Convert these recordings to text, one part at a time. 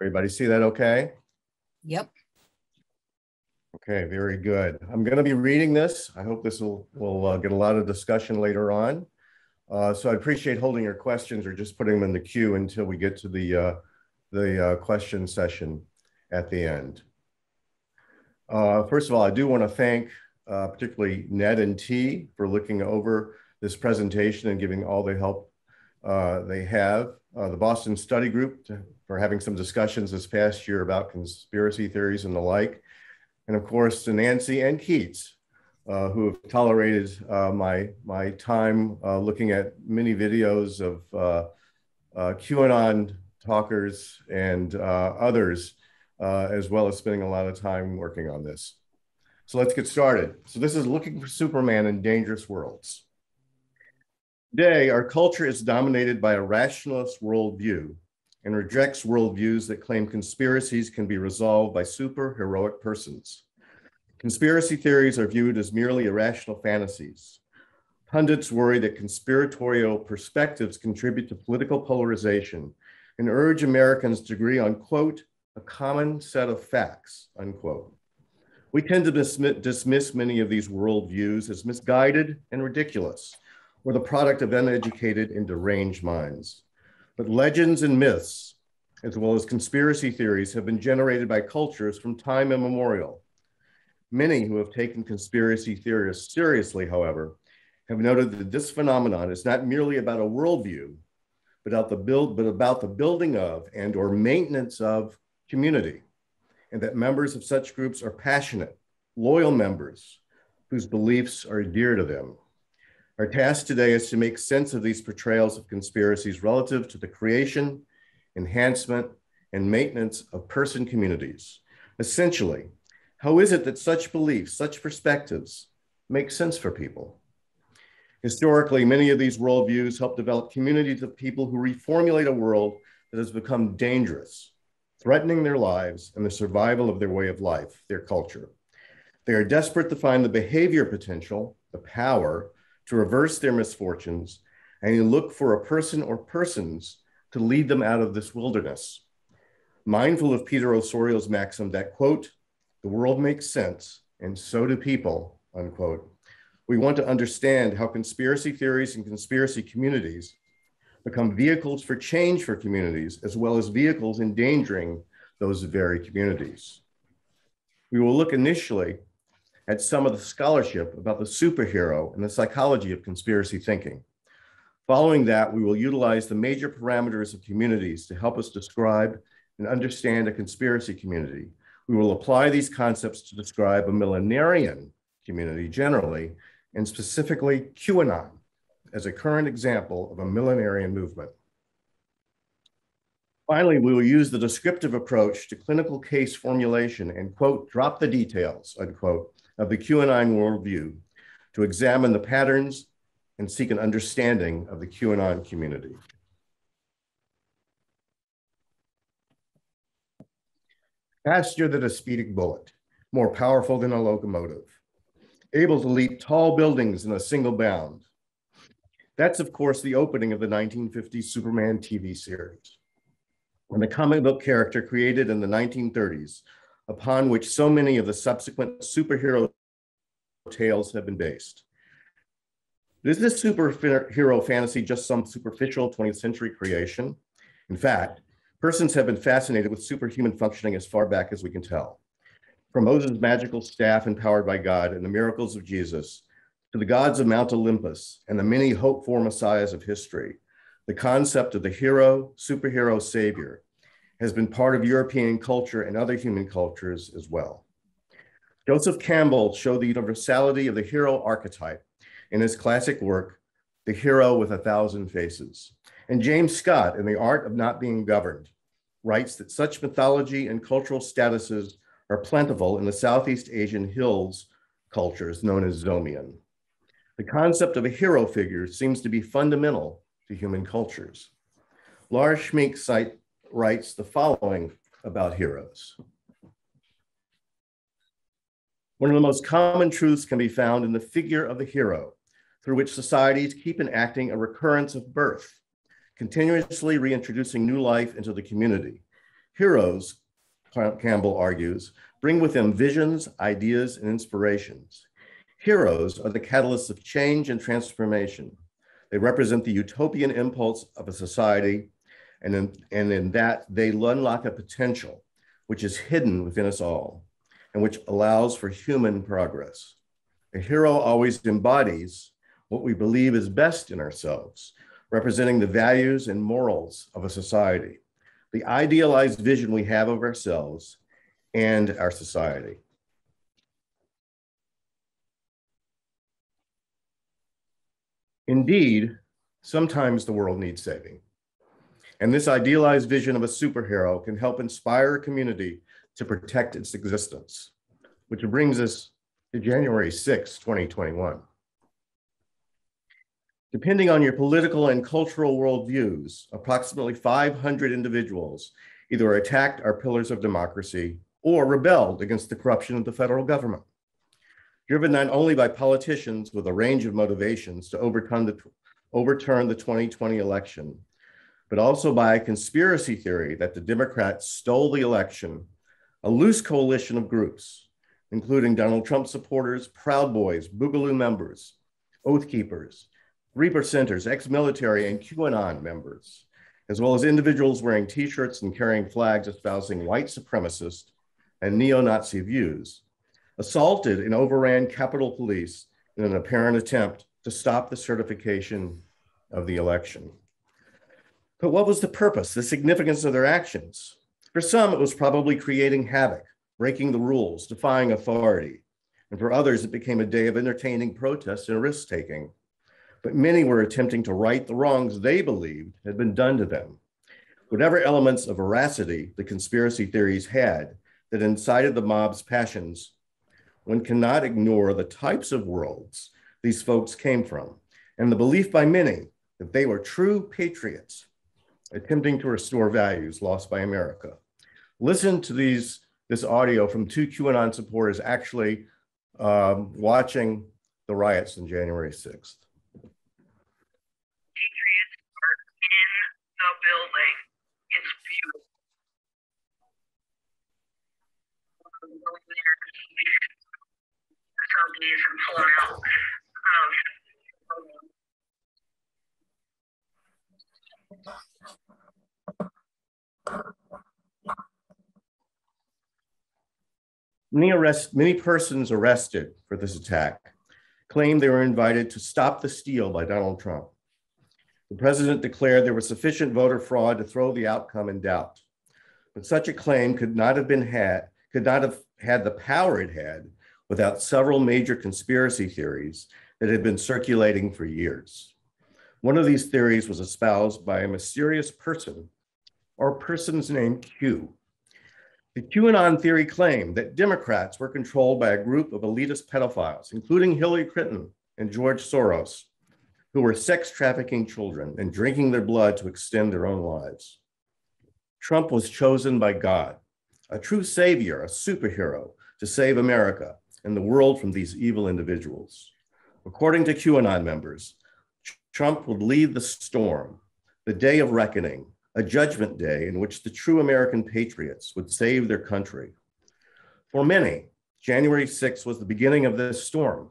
Everybody see that okay? Yep. Okay, very good. I'm going to be reading this. I hope this will, will uh, get a lot of discussion later on. Uh, so I appreciate holding your questions or just putting them in the queue until we get to the, uh, the uh, question session at the end. Uh, first of all, I do want to thank uh, particularly Ned and T for looking over this presentation and giving all the help they have. the Boston Study Group for having some discussions this past year about conspiracy theories and the like. And of course, to Nancy and Keats uh, who have tolerated uh, my, my time uh, looking at many videos of uh, uh, QAnon talkers and uh, others, as well as spending a lot of time working on this. So let's get started. So this is Looking for Superman in Dangerous Worlds. Today, our culture is dominated by a rationalist worldview and rejects worldviews that claim conspiracies can be resolved by super heroic persons. Conspiracy theories are viewed as merely irrational fantasies. Pundits worry that conspiratorial perspectives contribute to political polarization and urge Americans to agree on, quote, a common set of facts, unquote. We tend to dismiss many of these worldviews as misguided and ridiculous, or the product of uneducated and deranged minds. But legends and myths, as well as conspiracy theories, have been generated by cultures from time immemorial Many who have taken conspiracy theorists seriously, however, have noted that this phenomenon is not merely about a worldview, but about the build, but about the building of and or maintenance of community, and that members of such groups are passionate, loyal members whose beliefs are dear to them. Our task today is to make sense of these portrayals of conspiracies relative to the creation, enhancement, and maintenance of person communities. Essentially, how is it that such beliefs, such perspectives make sense for people? Historically, many of these worldviews help develop communities of people who reformulate a world that has become dangerous, threatening their lives and the survival of their way of life, their culture. They are desperate to find the behavior potential, the power to reverse their misfortunes, and look for a person or persons to lead them out of this wilderness. Mindful of Peter Ossorio's maxim that, quote, the world makes sense, and so do people, unquote. We want to understand how conspiracy theories and conspiracy communities become vehicles for change for communities, as well as vehicles endangering those very communities. We will look initially at some of the scholarship about the superhero and the psychology of conspiracy thinking. Following that, we will utilize the major parameters of communities to help us describe and understand a conspiracy community we will apply these concepts to describe a millenarian community generally, and specifically QAnon as a current example of a millenarian movement. Finally, we will use the descriptive approach to clinical case formulation and quote, drop the details, unquote, of the QAnon worldview to examine the patterns and seek an understanding of the QAnon community. faster than a speeding bullet, more powerful than a locomotive, able to leap tall buildings in a single bound. That's, of course, the opening of the 1950s Superman TV series, and the comic book character created in the 1930s, upon which so many of the subsequent superhero tales have been based. Is this superhero fantasy just some superficial 20th century creation? In fact, Persons have been fascinated with superhuman functioning as far back as we can tell. From Moses' magical staff empowered by God and the miracles of Jesus, to the gods of Mount Olympus and the many hoped for messiahs of history, the concept of the hero, superhero, savior has been part of European culture and other human cultures as well. Joseph Campbell showed the universality of the hero archetype in his classic work, The Hero with a Thousand Faces. And James Scott, in The Art of Not Being Governed, writes that such mythology and cultural statuses are plentiful in the Southeast Asian hills cultures known as Zomian. The concept of a hero figure seems to be fundamental to human cultures. Lars Schmeink site, writes the following about heroes. One of the most common truths can be found in the figure of the hero, through which societies keep enacting a recurrence of birth, continuously reintroducing new life into the community. Heroes, Campbell argues, bring with them visions, ideas, and inspirations. Heroes are the catalysts of change and transformation. They represent the utopian impulse of a society, and in, and in that they unlock a potential which is hidden within us all and which allows for human progress. A hero always embodies what we believe is best in ourselves, representing the values and morals of a society, the idealized vision we have of ourselves and our society. Indeed, sometimes the world needs saving. And this idealized vision of a superhero can help inspire a community to protect its existence, which brings us to January 6, 2021. Depending on your political and cultural worldviews, approximately 500 individuals either attacked our pillars of democracy or rebelled against the corruption of the federal government. Driven not only by politicians with a range of motivations to overturn the, overturn the 2020 election, but also by a conspiracy theory that the Democrats stole the election, a loose coalition of groups, including Donald Trump supporters, Proud Boys, Boogaloo members, Oath Keepers, Three Percenters, ex military, and QAnon members, as well as individuals wearing t shirts and carrying flags espousing white supremacist and neo Nazi views, assaulted and overran Capitol Police in an apparent attempt to stop the certification of the election. But what was the purpose, the significance of their actions? For some, it was probably creating havoc, breaking the rules, defying authority. And for others, it became a day of entertaining protest and risk taking. But many were attempting to right the wrongs they believed had been done to them. Whatever elements of veracity the conspiracy theories had that incited the mob's passions, one cannot ignore the types of worlds these folks came from and the belief by many that they were true patriots attempting to restore values lost by America. Listen to these this audio from two QAnon supporters actually um, watching the riots on January 6th. Patriots are in the building. It's beautiful. Pulling out um, Many, arrest, many persons arrested for this attack claimed they were invited to stop the steal by Donald Trump. The president declared there was sufficient voter fraud to throw the outcome in doubt. But such a claim could not have been had, could not have had the power it had without several major conspiracy theories that had been circulating for years. One of these theories was espoused by a mysterious person or persons named Q. The QAnon theory claimed that Democrats were controlled by a group of elitist pedophiles, including Hillary Clinton and George Soros, who were sex trafficking children and drinking their blood to extend their own lives. Trump was chosen by God, a true savior, a superhero, to save America and the world from these evil individuals. According to QAnon members, Trump would lead the storm, the day of reckoning, a judgment day in which the true American patriots would save their country. For many, January 6th was the beginning of this storm.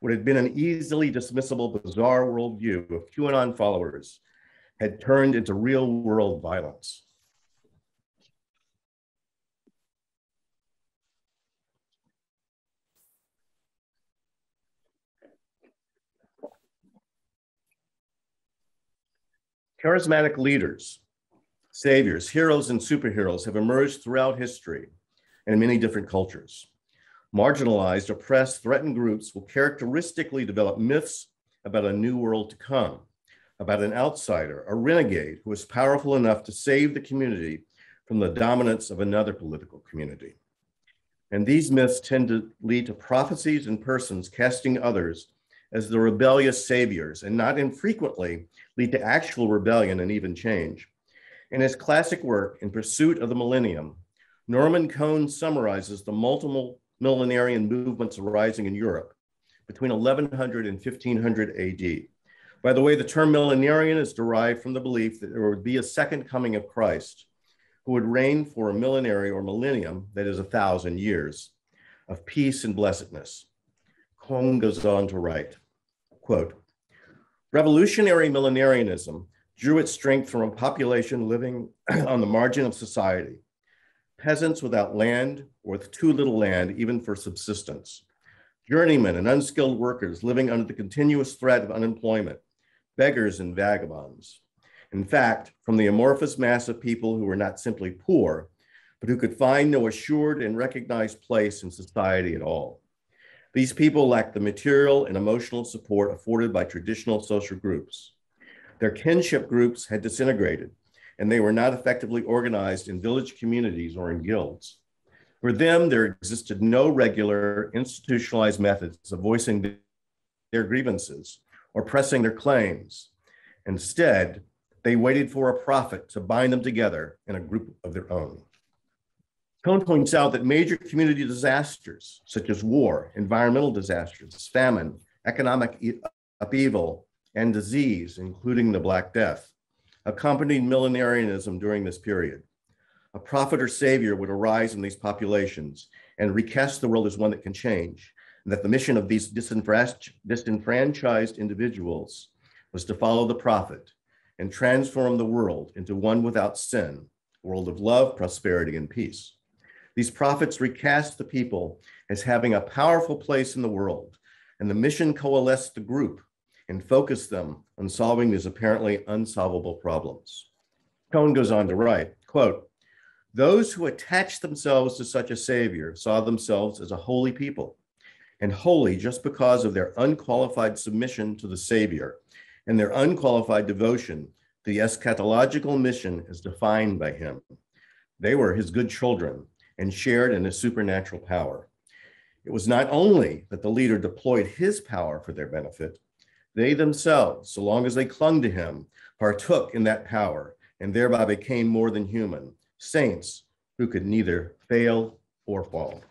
What had been an easily dismissible, bizarre worldview of QAnon followers had turned into real world violence. Charismatic leaders saviors, heroes, and superheroes have emerged throughout history and in many different cultures. Marginalized, oppressed, threatened groups will characteristically develop myths about a new world to come, about an outsider, a renegade who is powerful enough to save the community from the dominance of another political community. And these myths tend to lead to prophecies and persons casting others as the rebellious saviors, and not infrequently lead to actual rebellion and even change. In his classic work, In Pursuit of the Millennium, Norman Cohn summarizes the multiple millenarian movements arising in Europe between 1100 and 1500 AD. By the way, the term millenarian is derived from the belief that there would be a second coming of Christ who would reign for a millenary or millennium, that is a thousand years, of peace and blessedness. Cohn goes on to write, quote, revolutionary millenarianism drew its strength from a population living on the margin of society, peasants without land or with too little land even for subsistence, journeymen and unskilled workers living under the continuous threat of unemployment, beggars and vagabonds. In fact, from the amorphous mass of people who were not simply poor, but who could find no assured and recognized place in society at all. These people lacked the material and emotional support afforded by traditional social groups. Their kinship groups had disintegrated, and they were not effectively organized in village communities or in guilds. For them, there existed no regular institutionalized methods of voicing their grievances or pressing their claims. Instead, they waited for a prophet to bind them together in a group of their own. Cohn points out that major community disasters, such as war, environmental disasters, famine, economic upheaval, and disease, including the Black Death, accompanied millenarianism during this period. A prophet or savior would arise in these populations and recast the world as one that can change, and that the mission of these disenfranchised individuals was to follow the prophet and transform the world into one without sin, a world of love, prosperity, and peace. These prophets recast the people as having a powerful place in the world, and the mission coalesced the group and focused them on solving these apparently unsolvable problems. Cohn goes on to write, quote, those who attached themselves to such a savior saw themselves as a holy people and holy just because of their unqualified submission to the savior and their unqualified devotion to the eschatological mission as defined by him. They were his good children and shared in a supernatural power. It was not only that the leader deployed his power for their benefit, they themselves, so long as they clung to him, partook in that power and thereby became more than human, saints who could neither fail or fall.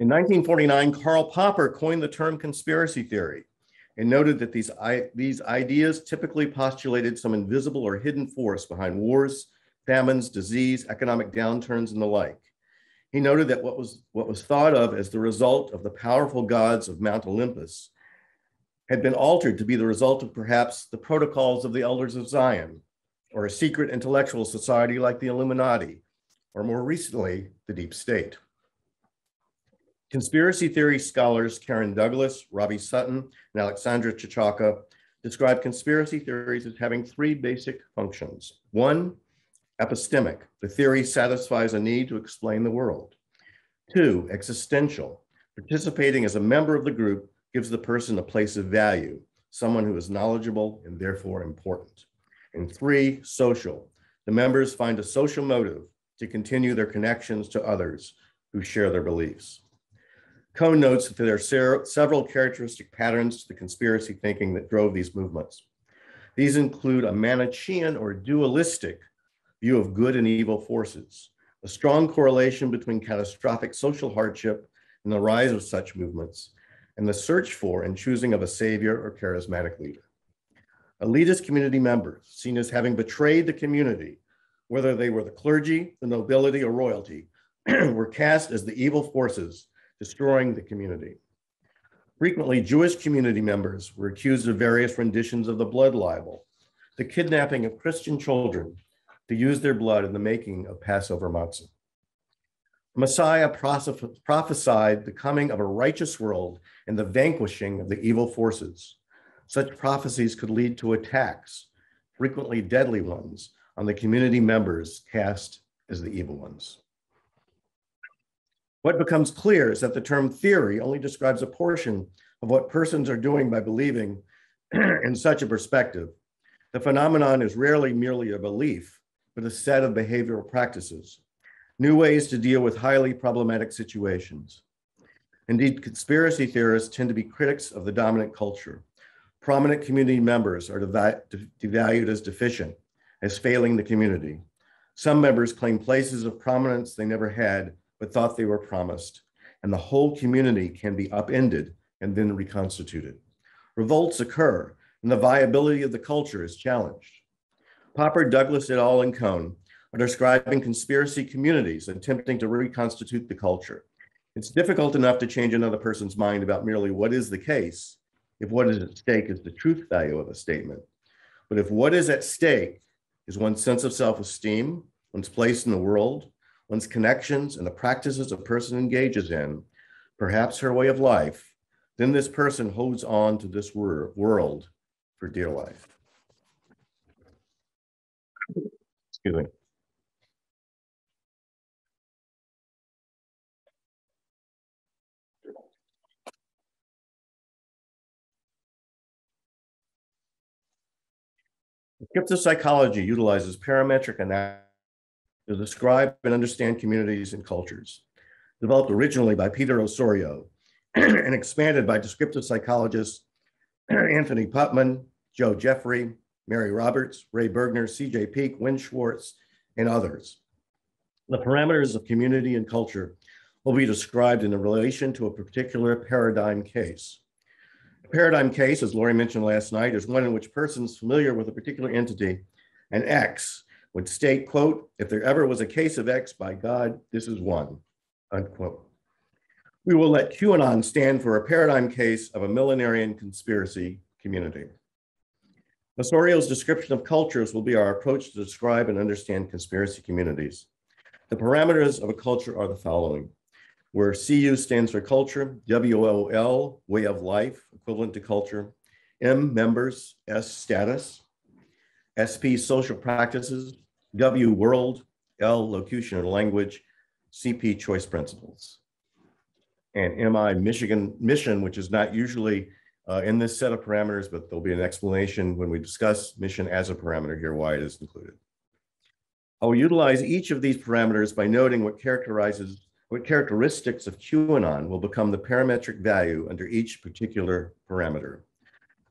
In 1949, Karl Popper coined the term conspiracy theory and noted that these, these ideas typically postulated some invisible or hidden force behind wars, famines, disease, economic downturns, and the like. He noted that what was, what was thought of as the result of the powerful gods of Mount Olympus had been altered to be the result of perhaps the protocols of the elders of Zion, or a secret intellectual society like the Illuminati, or more recently, the deep state. Conspiracy theory scholars Karen Douglas, Robbie Sutton, and Alexandra Cichocka describe conspiracy theories as having three basic functions. One, Epistemic, the theory satisfies a need to explain the world. Two, existential, participating as a member of the group gives the person a place of value, someone who is knowledgeable and therefore important. And three, social, the members find a social motive to continue their connections to others who share their beliefs. Cohn notes that there are several characteristic patterns to the conspiracy thinking that drove these movements. These include a Manichean or dualistic view of good and evil forces, a strong correlation between catastrophic social hardship and the rise of such movements, and the search for and choosing of a savior or charismatic leader. Elitist community members, seen as having betrayed the community, whether they were the clergy, the nobility, or royalty, were cast as the evil forces destroying the community. Frequently, Jewish community members were accused of various renditions of the blood libel, the kidnapping of Christian children to use their blood in the making of Passover matzah. Messiah prophesied the coming of a righteous world and the vanquishing of the evil forces. Such prophecies could lead to attacks, frequently deadly ones, on the community members cast as the evil ones. What becomes clear is that the term theory only describes a portion of what persons are doing by believing in such a perspective. The phenomenon is rarely merely a belief, but a set of behavioral practices, new ways to deal with highly problematic situations. Indeed, conspiracy theorists tend to be critics of the dominant culture. Prominent community members are devalued as deficient, as failing the community. Some members claim places of prominence they never had, but thought they were promised. And the whole community can be upended and then reconstituted. Revolts occur, and the viability of the culture is challenged. Popper, Douglas et al. and Cohn are describing conspiracy communities attempting to reconstitute the culture. It's difficult enough to change another person's mind about merely what is the case if what is at stake is the truth value of a statement. But if what is at stake is one's sense of self esteem, one's place in the world, one's connections, and the practices a person engages in, perhaps her way of life, then this person holds on to this wor- world for dear life. Excuse me. Descriptive psychology utilizes parametric analysis to describe and understand communities and cultures. Developed originally by Peter Ossorio and expanded by descriptive psychologists Anthony Putman, Joe Jeffrey, Mary Roberts, Ray Bergner, CJ Peek, Wynn Schwartz, and others. The parameters of community and culture will be described in relation to a particular paradigm case. A paradigm case, as Lori mentioned last night, is one in which persons familiar with a particular entity and X would state, quote, if there ever was a case of X by God, this is one, unquote. We will let QAnon stand for a paradigm case of a millenarian conspiracy community. Ossorio's description of cultures will be our approach to describe and understand conspiracy communities. The parameters of a culture are the following where CU stands for culture, WOL, way of life, equivalent to culture, M, members, S, status, SP, social practices, W, world, L, locution and language, CP, choice principles. And MI, Michigan mission, which is not usually uh, in this set of parameters, but there'll be an explanation when we discuss mission as a parameter here, why it is included. I will utilize each of these parameters by noting what characterizes what characteristics of QAnon will become the parametric value under each particular parameter.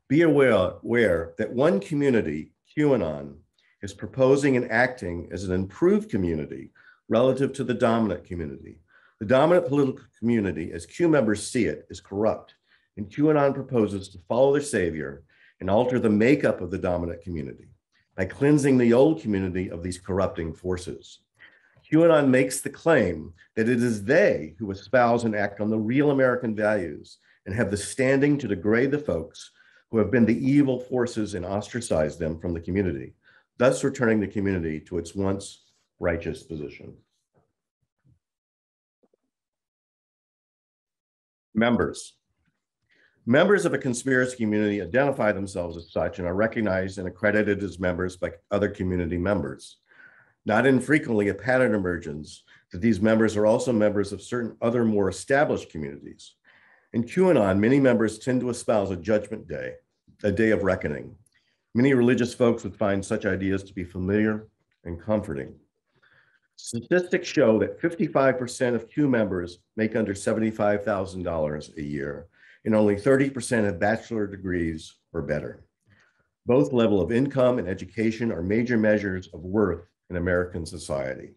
Be aware, aware that one community, QAnon, is proposing and acting as an improved community relative to the dominant community. The dominant political community, as Q members see it, is corrupt, and QAnon proposes to follow their savior and alter the makeup of the dominant community by cleansing the old community of these corrupting forces. QAnon makes the claim that it is they who espouse and act on the real American values and have the standing to degrade the folks who have been the evil forces and ostracize them from the community, thus returning the community to its once righteous position. Members. Members of a conspiracy community identify themselves as such and are recognized and accredited as members by other community members. Not infrequently, a pattern emerges that these members are also members of certain other more established communities. In QAnon, many members tend to espouse a judgment day, a day of reckoning. Many religious folks would find such ideas to be familiar and comforting. Statistics show that 55% of Q members make under $75,000 a year, and only 30% have bachelor degrees or better. Both level of income and education are major measures of worth in American society.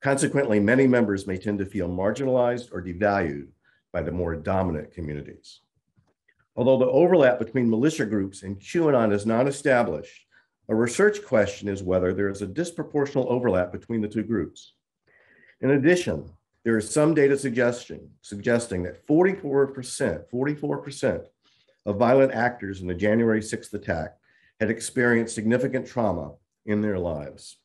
Consequently, many members may tend to feel marginalized or devalued by the more dominant communities. Although the overlap between militia groups and QAnon is not established, a research question is whether there is a disproportional overlap between the two groups. In addition, there is some data suggesting, suggesting that 44%, 44% of violent actors in the January 6th attack had experienced significant trauma in their lives.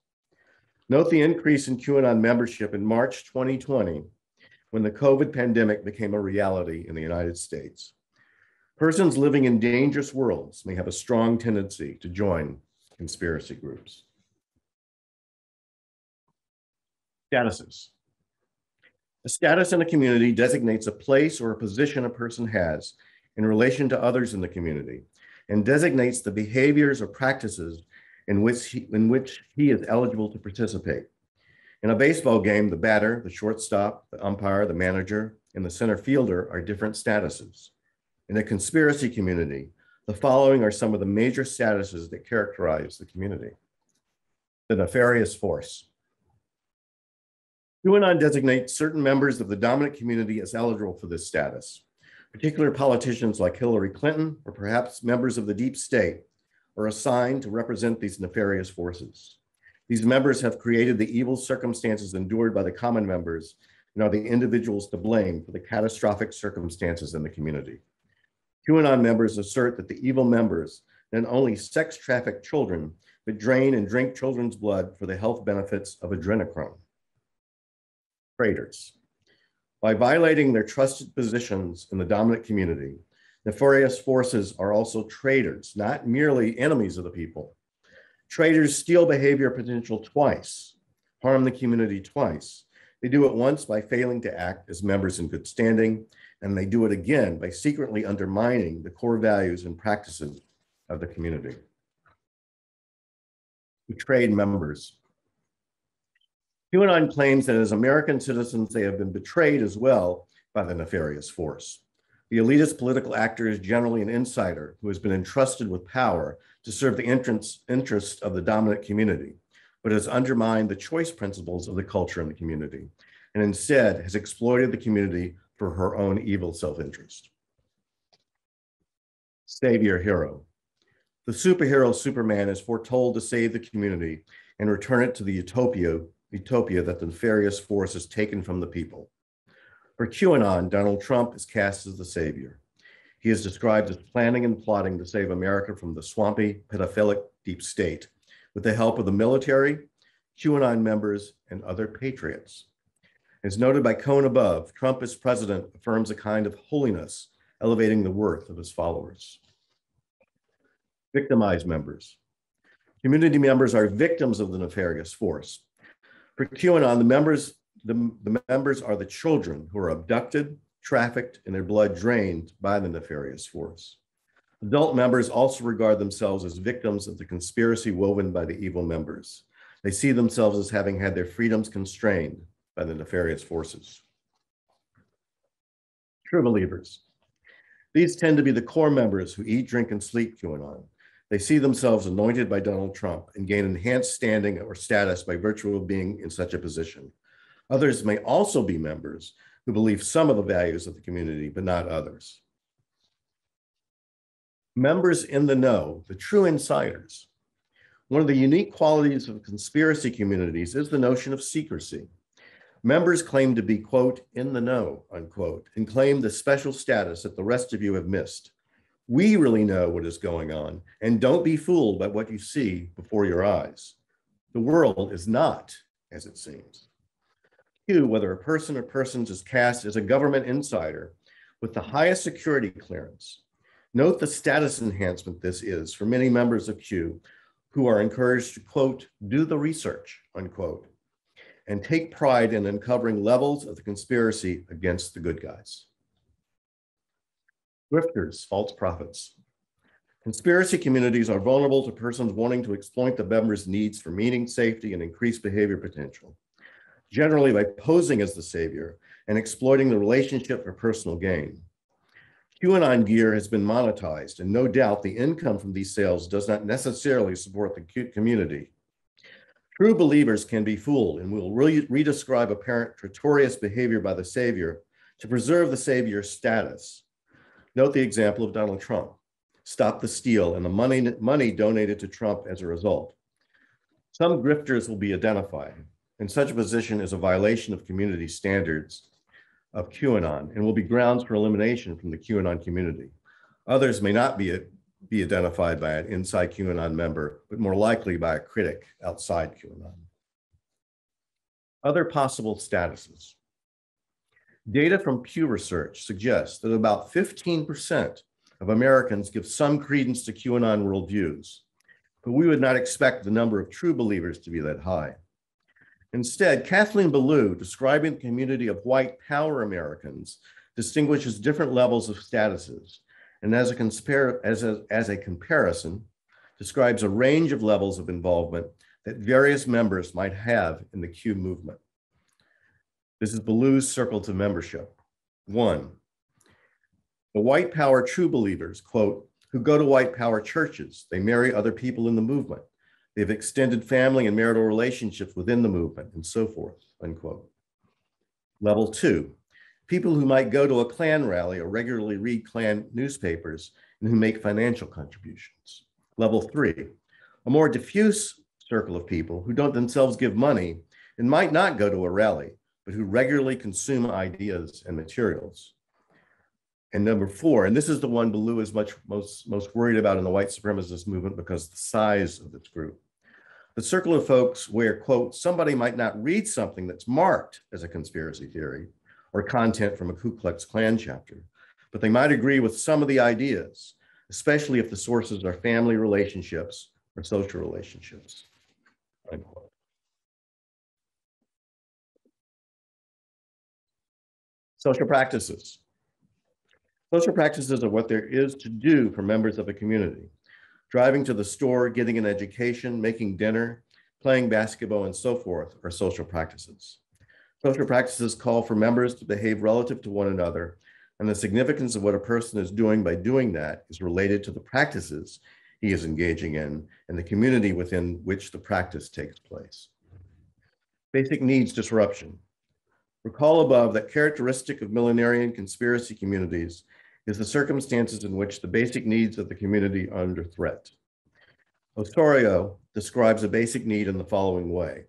Note the increase in QAnon membership in March 2020 when the COVID pandemic became a reality in the United States. Persons living in dangerous worlds may have a strong tendency to join conspiracy groups. Statuses. A status in a community designates a place or a position a person has in relation to others in the community and designates the behaviors or practices in which he, in which he is eligible to participate. In a baseball game, the batter, the shortstop, the umpire, the manager, and the center fielder are different statuses. In the conspiracy community, the following are some of the major statuses that characterize the community. The nefarious force. QAnon designates certain members of the dominant community as eligible for this status. Particular politicians like Hillary Clinton or perhaps members of the deep state are assigned to represent these nefarious forces. These members have created the evil circumstances endured by the common members and are the individuals to blame for the catastrophic circumstances in the community. QAnon members assert that the evil members not only sex traffic children, but drain and drink children's blood for the health benefits of adrenochrome. Traitors. By violating their trusted positions in the dominant community, nefarious forces are also traitors, not merely enemies of the people. Traitors steal behavior potential twice, harm the community twice. They do it once by failing to act as members in good standing, and they do it again by secretly undermining the core values and practices of the community. Betrayed members. QAnon claims that as American citizens, they have been betrayed as well by the nefarious force. The elitist political actor is generally an insider who has been entrusted with power to serve the interests of the dominant community, but has undermined the choice principles of the culture in the community, and instead has exploited the community for her own evil self-interest. Savior hero. The superhero Superman is foretold to save the community and return it to the utopia utopia that the nefarious force has taken from the people. For QAnon, Donald Trump is cast as the savior. He is described as planning and plotting to save America from the swampy, pedophilic deep state with the help of the military, QAnon members, and other patriots. As noted by Cohn above, Trump as president affirms a kind of holiness, elevating the worth of his followers. Victimized members. Community members are victims of the nefarious force. For QAnon, the members, the, the members are the children who are abducted, trafficked, and their blood drained by the nefarious force. Adult members also regard themselves as victims of the conspiracy woven by the evil members. They see themselves as having had their freedoms constrained by the nefarious forces. True believers. These tend to be the core members who eat, drink, and sleep QAnon. They see themselves anointed by Donald Trump and gain enhanced standing or status by virtue of being in such a position. Others may also be members who believe some of the values of the community, but not others. Members in the know, the true insiders. One of the unique qualities of conspiracy communities is the notion of secrecy. Members claim to be, quote, in the know, unquote, and claim the special status that the rest of you have missed. We really know what is going on, and don't be fooled by what you see before your eyes. The world is not as it seems. Q, whether a person or persons is cast as a government insider with the highest security clearance. Note the status enhancement this is for many members of Q who are encouraged to, quote, do the research, unquote, and take pride in uncovering levels of the conspiracy against the good guys. Grifters, false prophets. Conspiracy communities are vulnerable to persons wanting to exploit the members' needs for meaning, safety, and increased behavior potential, generally by posing as the savior and exploiting the relationship for personal gain. QAnon gear has been monetized, and no doubt the income from these sales does not necessarily support the community. True believers can be fooled and will re redescribe apparent traitorous behavior by the savior to preserve the savior's status Note the example of Donald Trump. Stop the steal and the money, money donated to Trump as a result. Some grifters will be identified, and such a position is a violation of community standards of QAnon and will be grounds for elimination from the QAnon community. Others may not be, be identified by an inside QAnon member, but more likely by a critic outside QAnon. Other possible statuses. Data from Pew Research suggests that about 15% of Americans give some credence to QAnon worldviews, but we would not expect the number of true believers to be that high. Instead, Kathleen Belew, describing the community of white power Americans, distinguishes different levels of statuses, and as a, as, a, as a comparison, describes a range of levels of involvement that various members might have in the Q movement. This is Belew's circle to membership. One, the white power true believers, quote, who go to white power churches. They marry other people in the movement. They have extended family and marital relationships within the movement and so forth, unquote. Level two, people who might go to a Klan rally or regularly read Klan newspapers and who make financial contributions. Level three, a more diffuse circle of people who don't themselves give money and might not go to a rally, but who regularly consume ideas and materials. And number four, and this is the one Belew is much most, most worried about in the white supremacist movement because the size of this group. The circle of folks where, quote, somebody might not read something that's marked as a conspiracy theory or content from a Ku Klux Klan chapter, but they might agree with some of the ideas, especially if the sources are family relationships or social relationships. Social practices. Social practices are what there is to do for members of a community. Driving to the store, getting an education, making dinner, playing basketball, and so forth are social practices. Social practices call for members to behave relative to one another, and the significance of what a person is doing by doing that is related to the practices he is engaging in and the community within which the practice takes place. Basic needs disruption. Recall above that characteristic of millenarian conspiracy communities is the circumstances in which the basic needs of the community are under threat. Ossorio describes a basic need in the following way.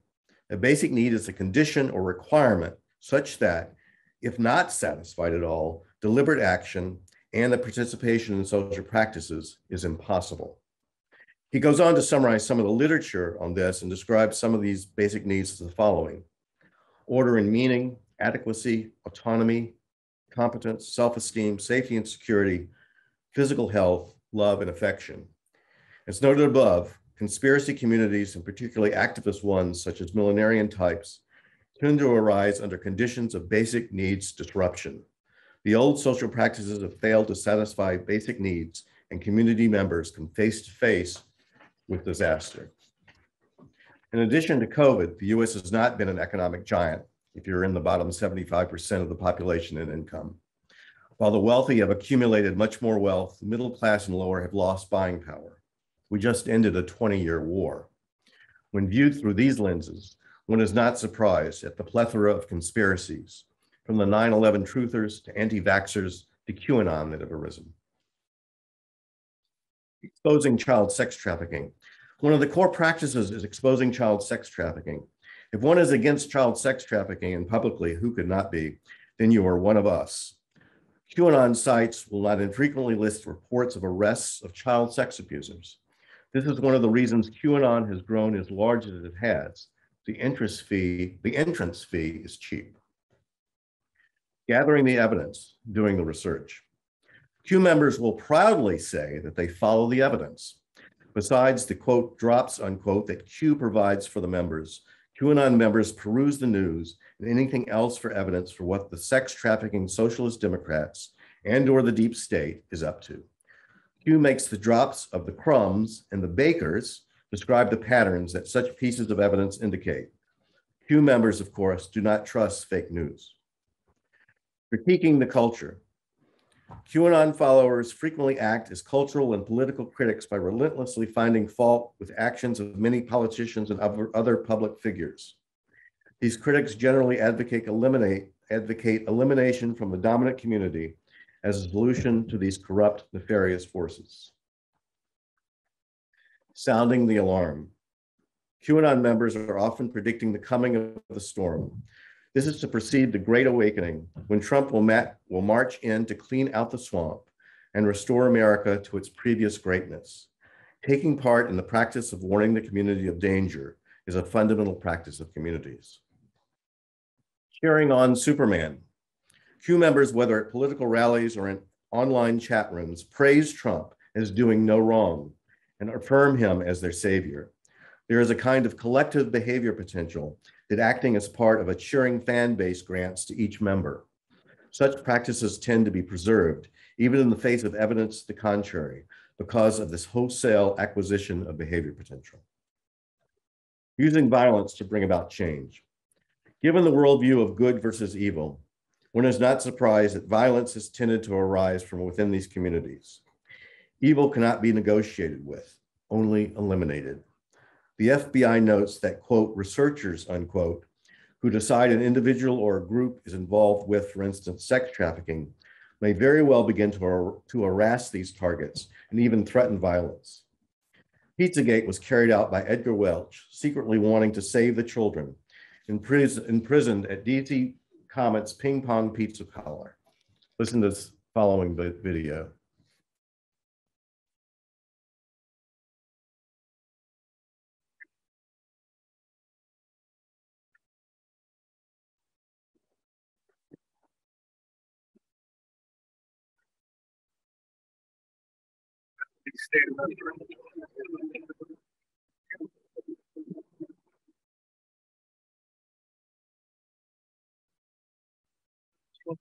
A basic need is a condition or requirement such that, if not satisfied at all, deliberate action and the participation in social practices is impossible. He goes on to summarize some of the literature on this and describes some of these basic needs as the following order and meaning, adequacy, autonomy, competence, self esteem, safety and security, physical health, love, and affection. As noted above, conspiracy communities, and particularly activist ones such as millenarian types, tend to arise under conditions of basic needs disruption. The old social practices have failed to satisfy basic needs, and community members come face to face with disaster. In addition to COVID, the US has not been an economic giant if you're in the bottom 75% of the population in income. While the wealthy have accumulated much more wealth, the middle class and lower have lost buying power. We just ended a 20 year war. When viewed through these lenses, one is not surprised at the plethora of conspiracies, from the 9 11 truthers to anti vaxxers to QAnon that have arisen. Exposing child sex trafficking. One of the core practices is exposing child sex trafficking. If one is against child sex trafficking and publicly, who could not be, then you are one of us. QAnon sites will not infrequently list reports of arrests of child sex abusers. This is one of the reasons QAnon has grown as large as it has. The interest fee, the entrance fee is cheap. Gathering the evidence, doing the research. Q members will proudly say that they follow the evidence. Besides the quote drops unquote that Q provides for the members, QAnon members peruse the news and anything else for evidence for what the sex trafficking socialist Democrats and or the deep state is up to. Q makes the drops of the crumbs and the bakers describe the patterns that such pieces of evidence indicate. Q members, of course, do not trust fake news. Critiquing the culture. QAnon followers frequently act as cultural and political critics by relentlessly finding fault with actions of many politicians and other public figures. These critics generally advocate eliminate advocate elimination from the dominant community as a solution to these corrupt, nefarious forces. Sounding the alarm. QAnon members are often predicting the coming of the storm, this is to precede the Great Awakening when Trump will, will march in to clean out the swamp and restore America to its previous greatness. Taking part in the practice of warning the community of danger is a fundamental practice of communities. Cheering on Superman. Q members, whether at political rallies or in online chat rooms, praise Trump as doing no wrong and affirm him as their savior. There is a kind of collective behavior potential that acting as part of a cheering fan base grants to each member. Such practices tend to be preserved, even in the face of evidence to the contrary, because of this wholesale acquisition of behavior potential. Using violence to bring about change. Given the worldview of good versus evil, one is not surprised that violence has tended to arise from within these communities. Evil cannot be negotiated with, only eliminated. The FBI notes that, quote, researchers, unquote, who decide an individual or a group is involved with, for instance, sex trafficking, may very well begin to, to harass these targets and even threaten violence. Pizzagate was carried out by Edgar Welch, secretly wanting to save the children, imprisoned at DC Comet's Ping Pong Pizza Parlor. Listen to this following video. By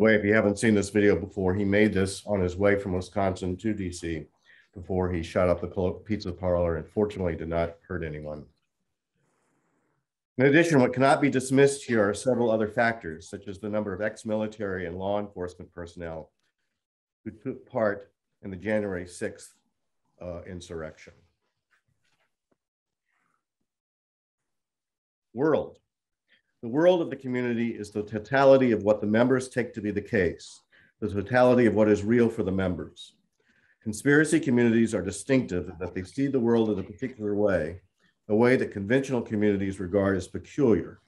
way, if you haven't seen this video before, he made this on his way from Wisconsin to DC before he shot up the pizza parlor and fortunately did not hurt anyone. In addition, what cannot be dismissed here are several other factors, such as the number of ex-military and law enforcement personnel who took part in the January 6th uh, insurrection. World. The world of the community is the totality of what the members take to be the case, the totality of what is real for the members. Conspiracy communities are distinctive in that they see the world in a particular way, a way that conventional communities regard as peculiar.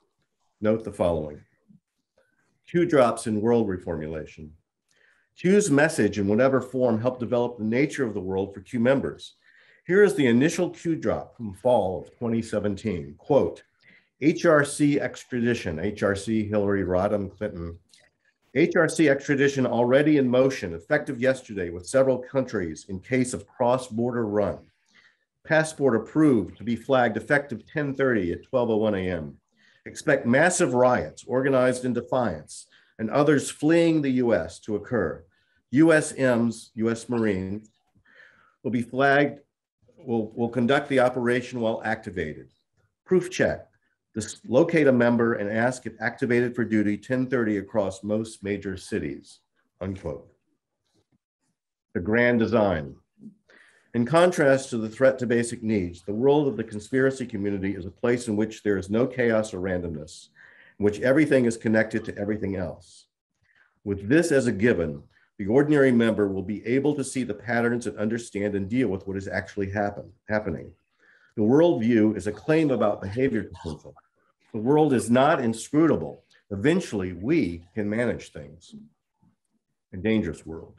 Note the following. Q drops in world reformulation. Q's message in whatever form helped develop the nature of the world for Q members. Here is the initial Q drop from fall of 2017. Quote, HRC extradition, HRC Hillary Rodham Clinton HRC extradition already in motion, effective yesterday with several countries in case of cross-border run. Passport approved to be flagged effective 1030 at 12.01 a.m. Expect massive riots organized in defiance and others fleeing the US to occur. USMs, US Marines, will be flagged, will, will conduct the operation while activated. Proof check, this, locate a member and ask if activated for duty 1030 across most major cities, unquote. The grand design. In contrast to the threat to basic needs, the world of the conspiracy community is a place in which there is no chaos or randomness, in which everything is connected to everything else. With this as a given, the ordinary member will be able to see the patterns and understand and deal with what is actually happen, happening. The worldview is a claim about behavior potential. The world is not inscrutable. Eventually, we can manage things. A dangerous world.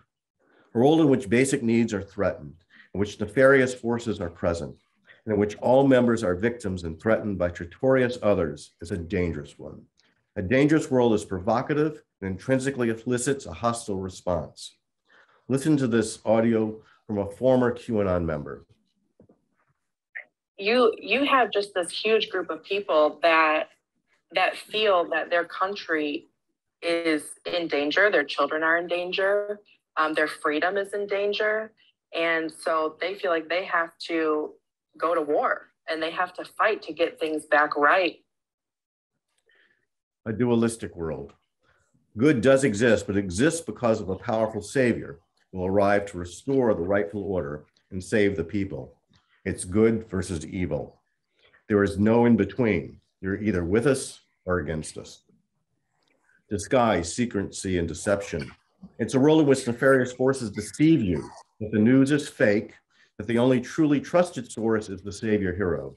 A world in which basic needs are threatened, in which nefarious forces are present, and in which all members are victims and threatened by traitorous others is a dangerous one. A dangerous world is provocative and intrinsically elicits a hostile response. Listen to this audio from a former QAnon member you you have just this huge group of people that that feel that their country is in danger their children are in danger um, their freedom is in danger and so they feel like they have to go to war and they have to fight to get things back right. A dualistic world. Good does exist but exists because of a powerful savior who will arrive to restore the rightful order and save the people it's good versus evil. There is no in between. You're either with us or against us. Disguise, secrecy, and deception. It's a world in which nefarious forces deceive you that the news is fake, that the only truly trusted source is the savior hero.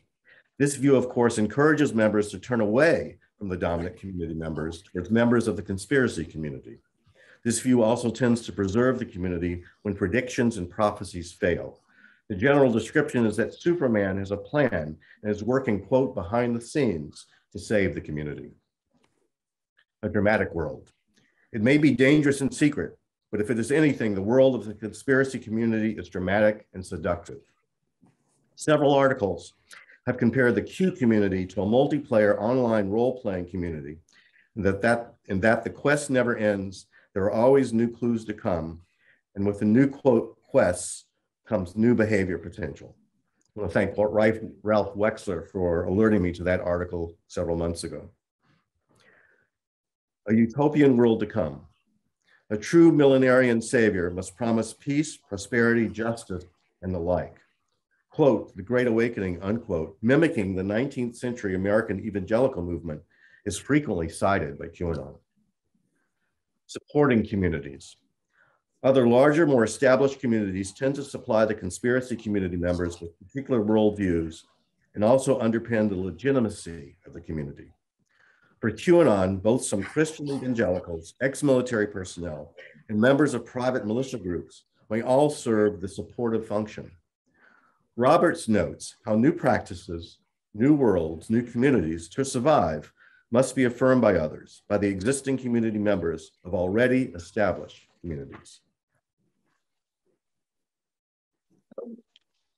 This view, of course, encourages members to turn away from the dominant community members towards members of the conspiracy community. This view also tends to preserve the community when predictions and prophecies fail. The general description is that Superman has a plan and is working, quote, behind the scenes to save the community. A dramatic world. It may be dangerous and secret, but if it is anything, the world of the conspiracy community is dramatic and seductive. Several articles have compared the Q community to a multiplayer online role-playing community, and that, that, and that the quest never ends. There are always new clues to come, and with the new quote quests comes new behavior potential. I want to thank Ralph Wexler for alerting me to that article several months ago. A utopian world to come. A true millenarian savior must promise peace, prosperity, justice, and the like quote, the Great Awakening, unquote, mimicking the 19th century American evangelical movement is frequently cited by QAnon. Supporting communities. Other larger, more established communities tend to supply the conspiracy community members with particular worldviews and also underpin the legitimacy of the community. For QAnon, both some Christian evangelicals, ex military personnel, and members of private militia groups may all serve the supportive function. Roberts notes how new practices, new worlds, new communities to survive must be affirmed by others, by the existing community members of already established communities.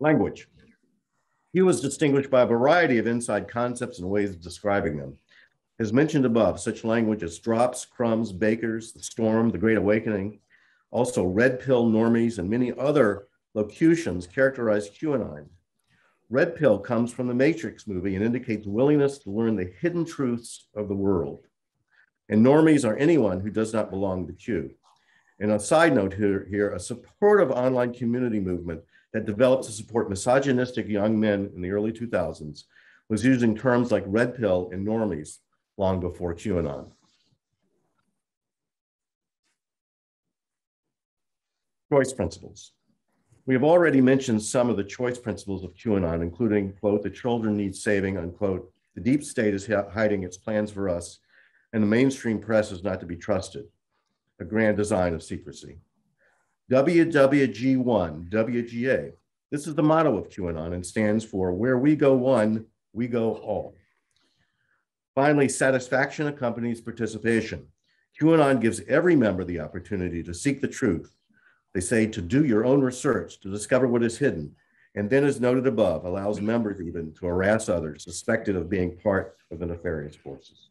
Language. He was distinguished by a variety of inside concepts and ways of describing them. As mentioned above, such language as drops, crumbs, bakers, the storm, the great awakening, also red pill normies, and many other locutions characterize QAnon. Red pill comes from the Matrix movie and indicates willingness to learn the hidden truths of the world. And normies are anyone who does not belong to Q. And a side note here, here, a supportive online community movement that developed to support misogynistic young men in the early 2000s was using terms like red pill and normies long before QAnon. Choice principles. We have already mentioned some of the choice principles of QAnon, including, quote, the children need saving, unquote, the deep state is hiding its plans for us, and the mainstream press is not to be trusted, a grand design of secrecy. WWG1, WGA, this is the motto of QAnon and stands for where we go one, we go all. Finally, satisfaction accompanies participation. QAnon gives every member the opportunity to seek the truth they say to do your own research to discover what is hidden, and then, as noted above, allows members even to harass others suspected of being part of the nefarious forces.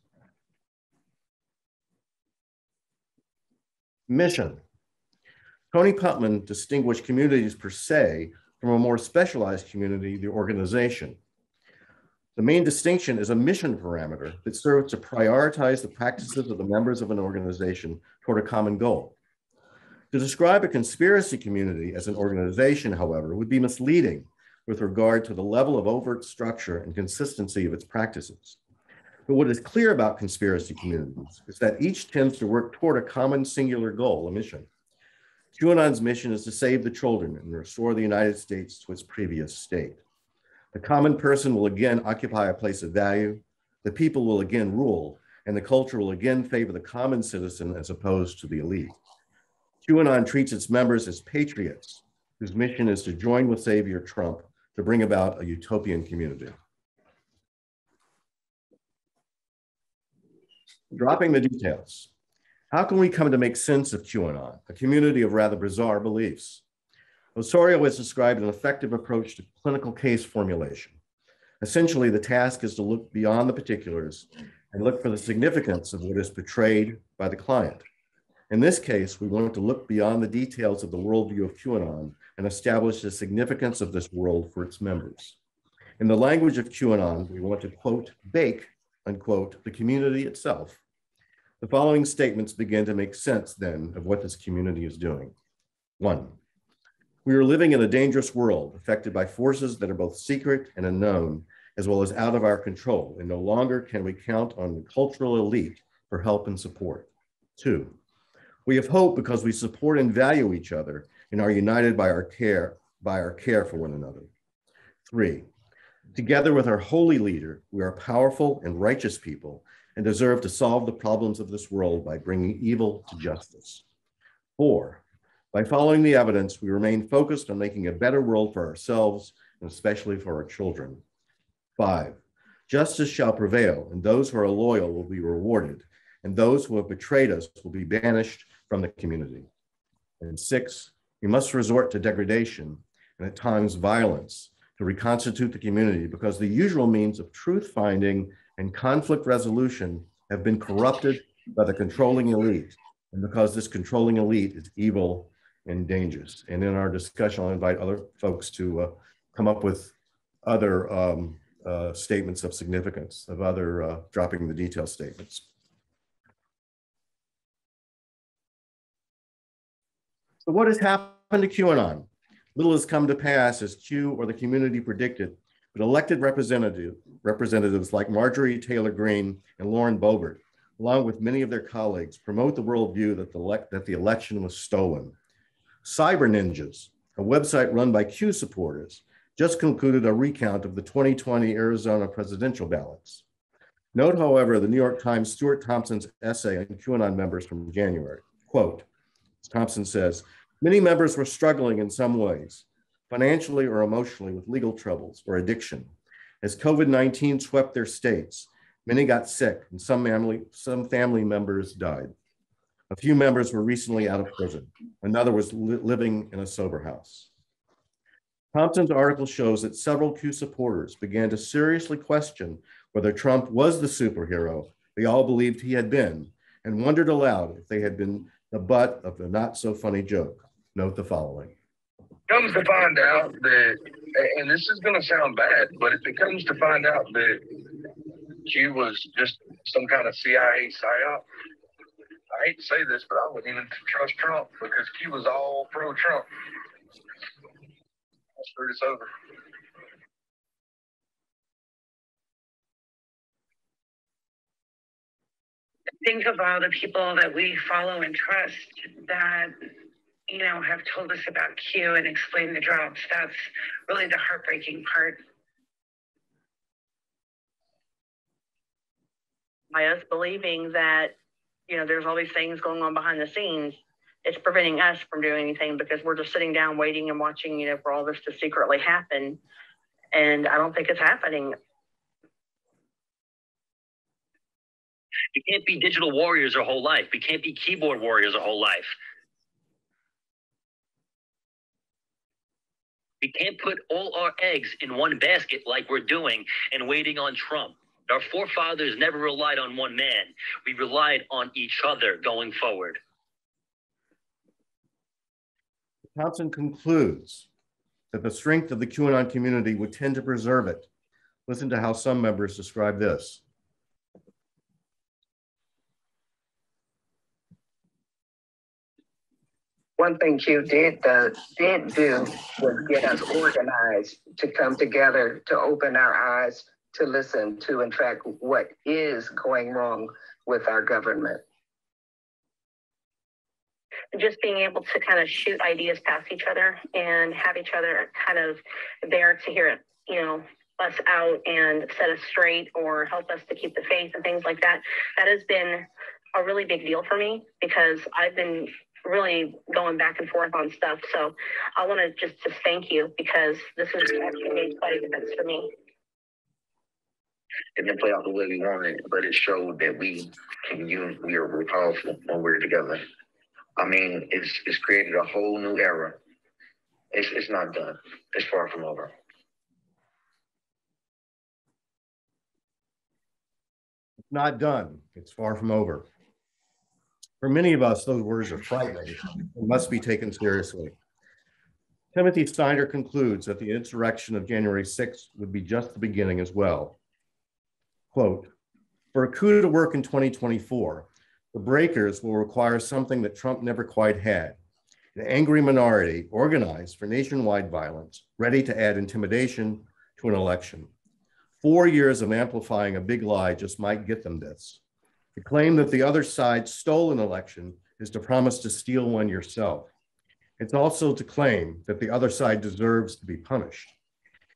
Mission. Tony Putman distinguished communities per se from a more specialized community, the organization. The main distinction is a mission parameter that serves to prioritize the practices of the members of an organization toward a common goal. To describe a conspiracy community as an organization, however, would be misleading with regard to the level of overt structure and consistency of its practices. But what is clear about conspiracy communities is that each tends to work toward a common singular goal, a mission. QAnon's mission is to save the children and restore the United States to its previous state. The common person will again occupy a place of value, the people will again rule, and the culture will again favor the common citizen as opposed to the elite. QAnon treats its members as patriots whose mission is to join with Savior Trump to bring about a utopian community. Dropping the details. How can we come to make sense of QAnon, a community of rather bizarre beliefs? Ossorio has described an effective approach to clinical case formulation. Essentially, the task is to look beyond the particulars and look for the significance of what is portrayed by the client. In this case, we wanted to look beyond the details of the worldview of QAnon and establish the significance of this world for its members. In the language of QAnon, we want to quote, bake, unquote, the community itself. The following statements begin to make sense then of what this community is doing. One, we are living in a dangerous world affected by forces that are both secret and unknown, as well as out of our control, and no longer can we count on the cultural elite for help and support. Two, we have hope because we support and value each other and are united by our care, by our care for one another. Three, together with our holy leader, we are powerful and righteous people and deserve to solve the problems of this world by bringing evil to justice. Four, by following the evidence, we remain focused on making a better world for ourselves and especially for our children. Five, justice shall prevail and those who are loyal will be rewarded and those who have betrayed us will be banished from the community. And six, we must resort to degradation and at times violence to reconstitute the community because the usual means of truth finding and conflict resolution have been corrupted by the controlling elite and because this controlling elite is evil and dangerous. And in our discussion, I'll invite other folks to uh, come up with other um, uh, statements of significance, of other uh, dropping the detail statements. So what has happened to QAnon? Little has come to pass as Q or the community predicted, but elected representative, representatives like Marjorie Taylor Greene and Lauren Boebert, along with many of their colleagues, promote the worldview that the, that the election was stolen. Cyber Ninjas, a website run by Q supporters, just concluded a recount of the 2020 Arizona presidential ballots. Note, however, the New York Times Stuart Thompson's essay on QAnon members from January. Quote, Thompson says, many members were struggling in some ways, financially or emotionally with legal troubles or addiction. As COVID-19 swept their states, many got sick and some family, some family members died. A few members were recently out of prison. Another was li living in a sober house. Thompson's article shows that several Q supporters began to seriously question whether Trump was the superhero they all believed he had been and wondered aloud if they had been the butt of a not so funny joke. Note the following. Comes to find out that, and this is going to sound bad, but if it comes to find out that Q was just some kind of CIA psyop, I hate to say this, but I wouldn't even trust Trump because Q was all pro Trump. I screwed us over. Think of all the people that we follow and trust that, you know, have told us about Q and explained the drops. That's really the heartbreaking part. By us believing that, you know, there's all these things going on behind the scenes, it's preventing us from doing anything because we're just sitting down waiting and watching, you know, for all this to secretly happen. And I don't think it's happening. We can't be digital warriors our whole life. We can't be keyboard warriors our whole life. We can't put all our eggs in one basket like we're doing and waiting on Trump. Our forefathers never relied on one man. We relied on each other going forward. Thompson concludes that the strength of the QAnon community would tend to preserve it. Listen to how some members describe this. One thing Q did uh, did do was get us organized to come together to open our eyes to listen to and track what is going wrong with our government. Just being able to kind of shoot ideas past each other and have each other kind of there to hear it, you know, us out and set us straight or help us to keep the faith and things like that. That has been a really big deal for me because I've been really going back and forth on stuff. So I want to just to thank you because this has actually made quite a difference for me. It didn't play out the way we wanted, but it showed that we can use we are powerful when we're together. I mean, it's it's created a whole new era. It's it's not done. It's far from over. It's not done. It's far from over. For many of us, those words are frightening and must be taken seriously. Timothy Snyder concludes that the insurrection of January 6th would be just the beginning as well. Quote, for a coup to work in 2024, the breakers will require something that Trump never quite had, an angry minority organized for nationwide violence, ready to add intimidation to an election. Four years of amplifying a big lie just might get them this. To claim that the other side stole an election is to promise to steal one yourself. It's also to claim that the other side deserves to be punished.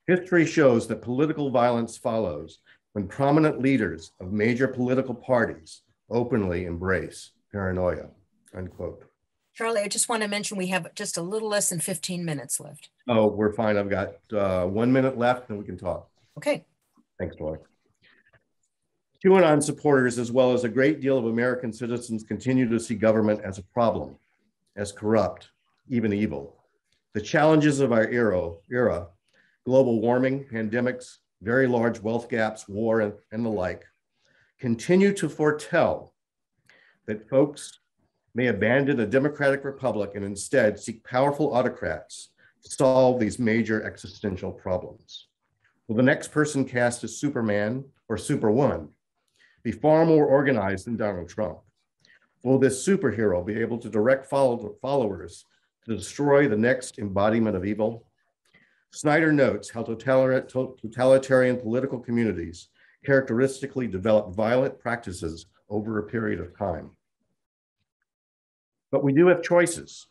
History shows that political violence follows when prominent leaders of major political parties openly embrace paranoia, unquote. Charlie, I just want to mention we have just a little less than 15 minutes left. Oh, we're fine. I've got uh, one minute left and we can talk. Okay. Thanks, Lloyd. QAnon supporters, as well as a great deal of American citizens, continue to see government as a problem, as corrupt, even evil. The challenges of our era, era global warming, pandemics, very large wealth gaps, war, and, and the like, continue to foretell that folks may abandon a democratic republic and instead seek powerful autocrats to solve these major existential problems. Will the next person cast as Superman or Superwoman be far more organized than Donald Trump? Will this superhero be able to direct follow followers to destroy the next embodiment of evil? Snyder notes how totalitarian political communities characteristically develop violent practices over a period of time. But we do have choices.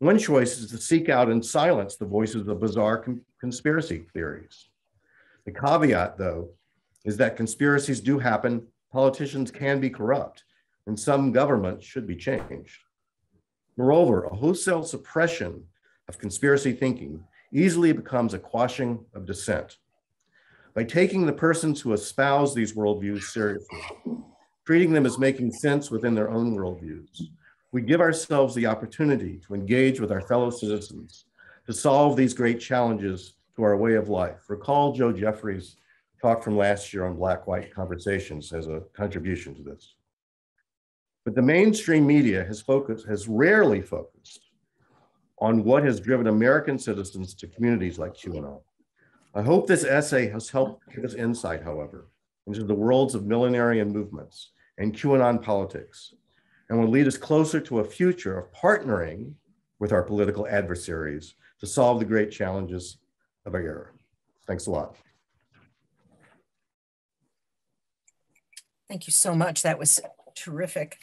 One choice is to seek out and silence the voices of bizarre conspiracy theories. The caveat, though, is that conspiracies do happen, politicians can be corrupt, and some governments should be changed. Moreover, a wholesale suppression of conspiracy thinking easily becomes a quashing of dissent. By taking the persons who espouse these worldviews seriously, treating them as making sense within their own worldviews, we give ourselves the opportunity to engage with our fellow citizens to solve these great challenges to our way of life. Recall Joe Jeffrey's talk from last year on Black-White Conversations as a contribution to this. But the mainstream media has focused, has rarely focused on what has driven American citizens to communities like QAnon. I hope this essay has helped give us insight, however, into the worlds of millenarian movements and QAnon politics, and will lead us closer to a future of partnering with our political adversaries to solve the great challenges of our era. Thanks a lot. Thank you so much. That was terrific.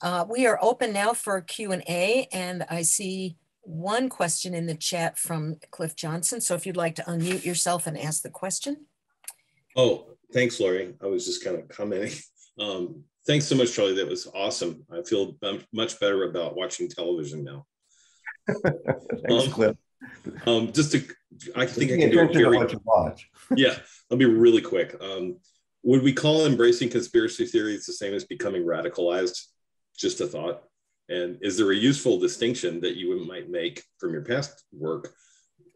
Uh, we are open now for Q&A, and I see one question in the chat from Cliff Johnson. So if you'd like to unmute yourself and ask the question. Oh, thanks, Lori. I was just kind of commenting. Um, thanks so much, Charlie. That was awesome. I feel much better about watching television now. thanks, um, Cliff. Um, just to, I think I can do it very. Watch. yeah, I'll be really quick. Um, would we call embracing conspiracy theories the same as becoming radicalized? Just a thought. And is there a useful distinction that you might make from your past work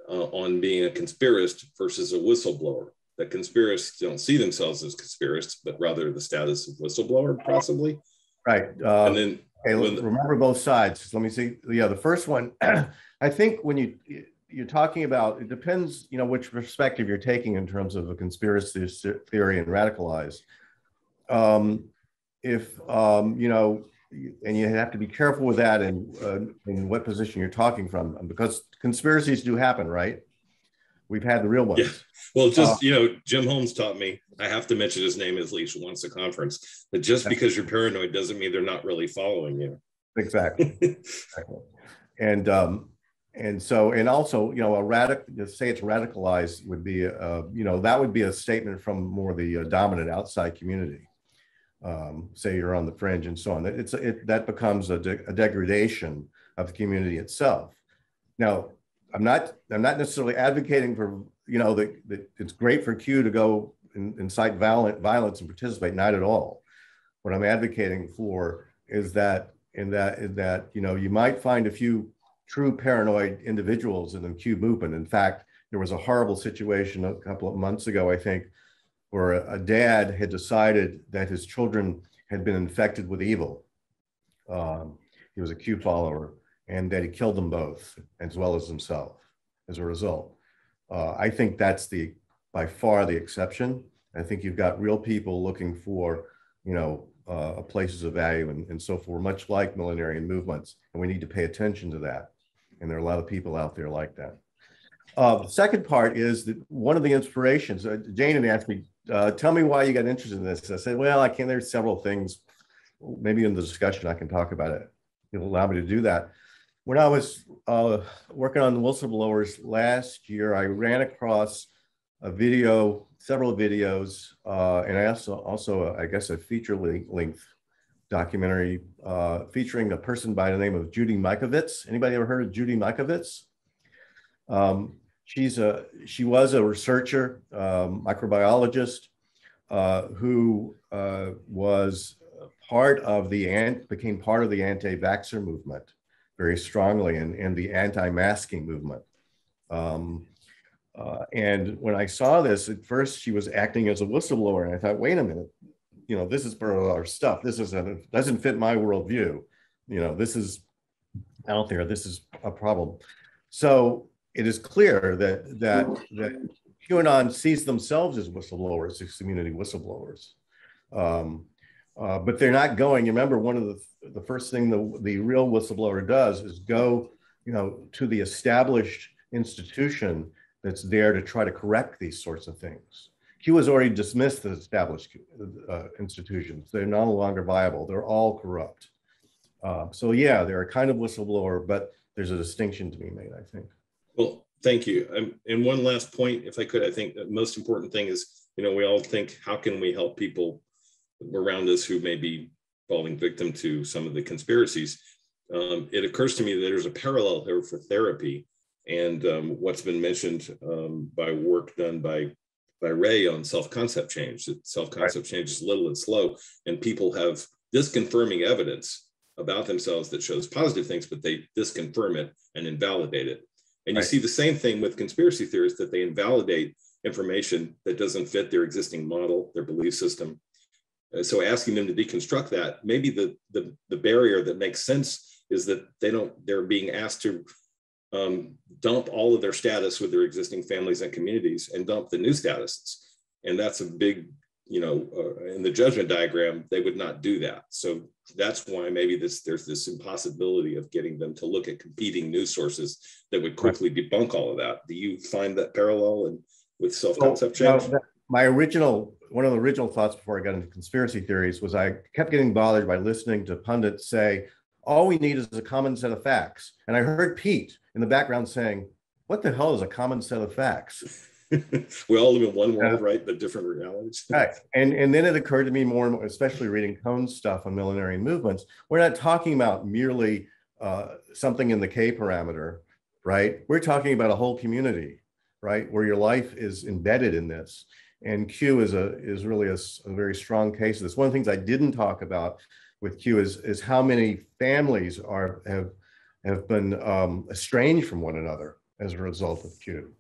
uh, on being a conspiracist versus a whistleblower? That conspiracists don't see themselves as conspiracists, but rather the status of whistleblower, possibly. Right. Uh, and then okay, when, remember both sides. Let me see. Yeah, the first one. I think when you you're talking about, it depends, you know, which perspective you're taking in terms of a conspiracy theory and radicalized. Um, if um, you know and you have to be careful with that and uh, in what position you're talking from because conspiracies do happen, right? We've had the real ones. Yeah. Well, just uh, you know, Jim Holmes taught me. I have to mention his name at least once a conference. That just because you're paranoid doesn't mean they're not really following you. Exactly. exactly. And um, and so and also you know a radical say it's radicalized would be uh, you know that would be a statement from more the uh, dominant outside community um, say you're on the fringe and so on. It's it, that becomes a, de- a, degradation of the community itself. Now, I'm not I'm not necessarily advocating for you know that, that it's great for Q to go and incite violent violence and participate. Not at all. What I'm advocating for is that in that in that you know you might find a few true paranoid individuals in the Q movement. In fact, there was a horrible situation a couple of months ago, I think, where a, dad had decided that his children had been infected with evil. Um, he was a Q follower, and that he killed them both as well as himself as a result. Uh, I think that's the by far the exception. I think you've got real people looking for, you know, uh, places of value and, and so forth, much like millenarian movements, and we need to pay attention to that. And there are a lot of people out there like that. Uh, the second part is that one of the inspirations, uh, Jane had asked me uh, tell me why you got interested in this. I said, well, I can, there's several things. Maybe in the discussion, I can talk about it. You'll allow me to do that. When I was uh, working on the whistleblowers last year, I ran across a video, several videos, uh, and I also, also, I guess, a feature length documentary uh, featuring a person by the name of Judy Mikovits. Anybody ever heard of Judy Mikovits? Um, She's a she was a researcher, um, microbiologist, uh, who uh, was part of the ant became part of the anti-vaxxer movement very strongly and, and the anti-masking movement. Um, uh, and when I saw this, at first she was acting as a whistleblower, and I thought, wait a minute, you know, this is for our stuff. This isn't doesn't fit my worldview. You know, this is out there. This is a problem. So it is clear that that that QAnon sees themselves as whistleblowers, as community whistleblowers. Um, uh, but they're not going. Remember, one of the the first thing the the real whistleblower does is go, you know, to the established institution that's there to try to correct these sorts of things. Q was already dismissed the established uh, institutions. They're no longer viable. They're all corrupt. Uh, so yeah, they're a kind of whistleblower, but there's a distinction to be made, I think. Well, thank you. Um, and one last point, if I could, I think the most important thing is, you know, we all think, how can we help people around us who may be falling victim to some of the conspiracies? Um, it occurs to me that there's a parallel here for therapy and um, what's been mentioned um, by work done by by Ray on self-concept change. That self-concept right. change is little and slow, and people have disconfirming evidence about themselves that shows positive things, but they disconfirm it and invalidate it. And right. you see the same thing with conspiracy theorists that they invalidate information that doesn't fit their existing model, their belief system. Uh, so asking them to deconstruct that, maybe the, the, the barrier that makes sense is that they don't, they're being asked to um, dump all of their status with their existing families and communities and dump the new statuses. And that's a big, you know, uh, in the judgment diagram, they would not do that. So that's why maybe this there's this impossibility of getting them to look at competing news sources that would quickly debunk all of that. Do you find that parallel and with self-concept change? My original one of the original thoughts before I got into conspiracy theories was I kept getting bothered by listening to pundits say, all we need is a common set of facts. And I heard Pete in the background saying, what the hell is a common set of facts? we all live in one world, right? But different realities. right. And and then it occurred to me more, and more especially reading Cohn's stuff on millenarian movements, we're not talking about merely uh, something in the K parameter, right? We're talking about a whole community, right? Where your life is embedded in this. And Q is a is really a, a very strong case of this. One of the things I didn't talk about with Q is is how many families are have have been um, estranged from one another as a result of Q.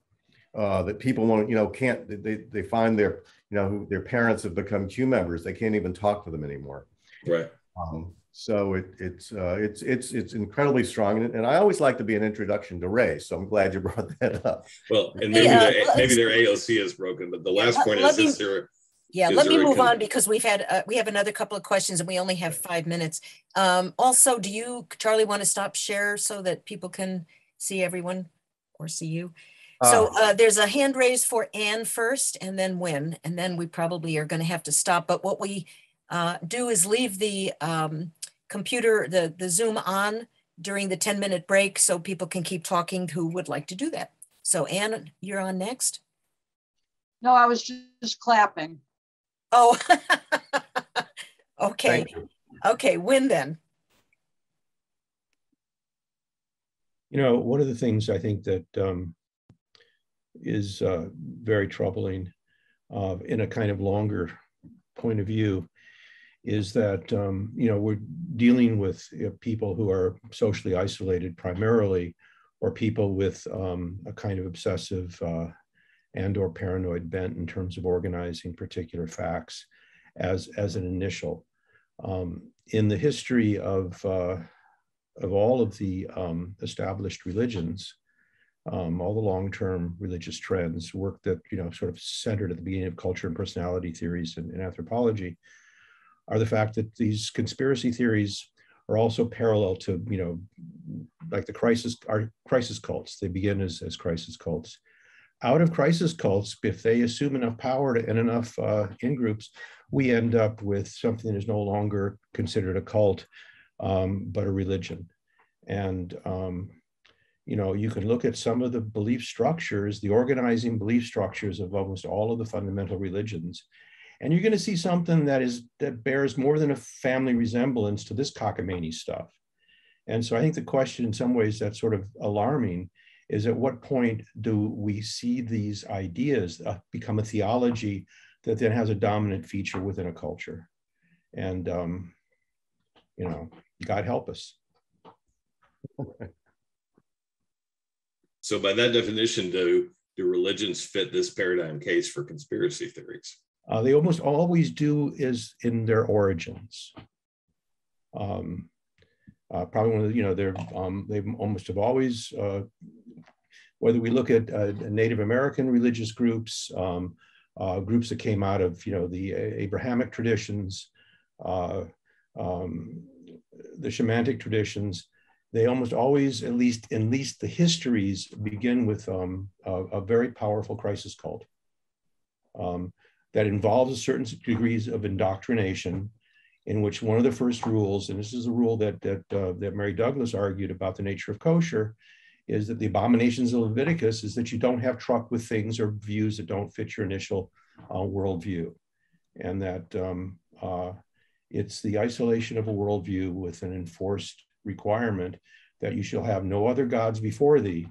Uh, that people won't, you know, can't they they find their you know their parents have become Q members. They can't even talk to them anymore. Right. Um, so it, it's uh, it's it's it's incredibly strong, and, and, I always like to be an introduction to Ray. So I'm glad you brought that up. Well, and maybe yeah, their, maybe their AOC is broken, but the last point is, is there yeah, let me move on because we've had, uh, we have another couple of questions and we only have five minutes. Um, also, do you, Charlie, want to stop share so that people can see everyone or see you? So uh, uh there's a hand raised for Anne first and then Wynn, and then we probably are going to have to stop. But what we uh, do is leave the um, computer, the, the Zoom on during the 10 minute break so people can keep talking who would like to do that. So Anne, you're on next. No, I was just clapping. Oh, okay. Okay, Wynn then. You know, one of the things I think that um, is uh, very troubling uh, in a kind of longer point of view is that, um, you know, we're dealing with you know, people who are socially isolated primarily or people with um, a kind of obsessive uh, and or paranoid bent in terms of organizing particular facts as, as an initial. Um, in the history of, uh, of all of the um, established religions, um, all the long-term religious trends, work that you know sort of centered at the beginning of culture and personality theories and, and anthropology, are the fact that these conspiracy theories are also parallel to you know like the crisis are crisis cults. They begin as, as crisis cults out of crisis cults, if they assume enough power and enough uh, in groups, we end up with something that is no longer considered a cult, um, but a religion. And, um, you know, you can look at some of the belief structures, the organizing belief structures of almost all of the fundamental religions. And you're going to see something that is that bears more than a family resemblance to this cockamamie stuff. And so I think the question in some ways that's sort of alarming is at what point do we see these ideas uh, become a theology that then has a dominant feature within a culture. And, um, you know, God help us. So by that definition, do, do religions fit this paradigm case for conspiracy theories? Uh, they almost always do is in their origins. Um, uh, probably one of the, you know, they're, um, they almost have always, uh, whether we look at uh, Native American religious groups, um, uh, groups that came out of, you know, the Abrahamic traditions, uh, um, the shamanic traditions, they almost always, at least in least the histories, begin with um, a, a, very powerful crisis cult um, that involves a certain degrees of indoctrination in which one of the first rules, and this is a rule that, that, uh, that Mary Douglas argued about the nature of kosher, is that the abominations of Leviticus is that you don't have truck with things or views that don't fit your initial uh, worldview. And that um, uh, it's the isolation of a worldview with an enforced requirement that you shall have no other gods before thee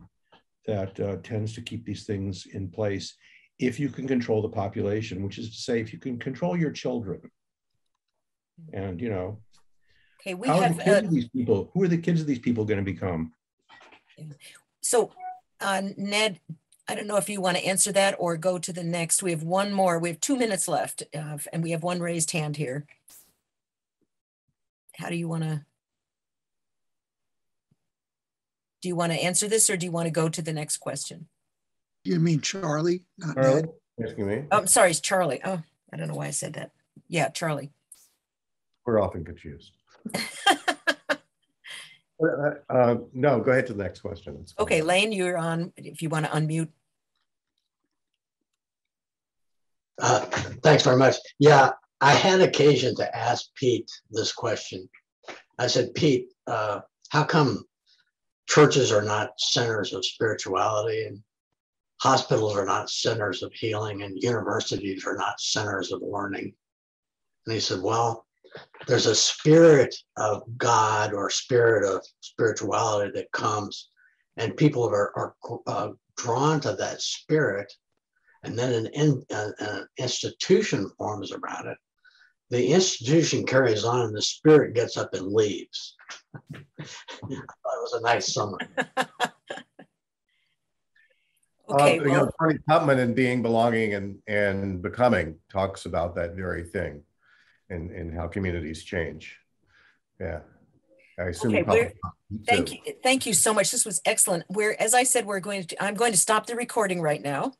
that uh, tends to keep these things in place if you can control the population, which is to say, if you can control your children and you know okay we how have are the kids uh, of these people who are the kids of these people going to become so uh, ned i don't know if you want to answer that or go to the next. We have one more. We have two minutes left uh, and we have one raised hand here. How do you want to do you want to answer this or do you want to go to the next question? You mean charlie not charlie Ned? asking me. Oh i'm sorry it's charlie. Oh i don't know why i said that. Yeah charlie we're often confused. uh, uh, no, go ahead to the next question. Okay, Lane, you're on. If you want to unmute. Uh, thanks very much. Yeah, I had occasion to ask Pete this question. I said, Pete, uh, how come churches are not centers of spirituality and hospitals are not centers of healing and universities are not centers of learning? And he said, well, there's a spirit of God or spirit of spirituality that comes, and people are, are uh, drawn to that spirit, and then an, in, an institution forms around it. The institution carries on, and the spirit gets up and leaves. I thought it was a nice summary. Okay, uh, well, you know, Bernie Tupman in Being, Belonging, and, and Becoming talks about that very thing and, and how communities change. Yeah. I assume okay, thank you. Thank you so much. This was excellent. We're, as I said, we're going to, I'm going to stop the recording right now.